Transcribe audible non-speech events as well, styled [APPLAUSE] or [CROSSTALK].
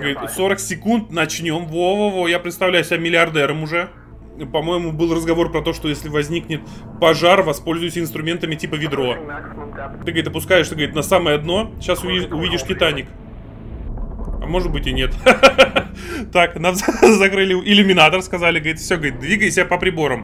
Говорит, 40 секунд, начнем. Во-во-во, я представляю себя миллиардером уже. По-моему, был разговор про то, что если возникнет пожар, воспользуйся инструментами типа ведро. Ты, говорит, опускаешься, говорит, на самое дно. Сейчас увидишь, увидишь Титаник. А может быть и нет. [LAUGHS] Так, нам [LAUGHS] закрыли иллюминатор, сказали, говорит, все, говорит, двигайся по приборам.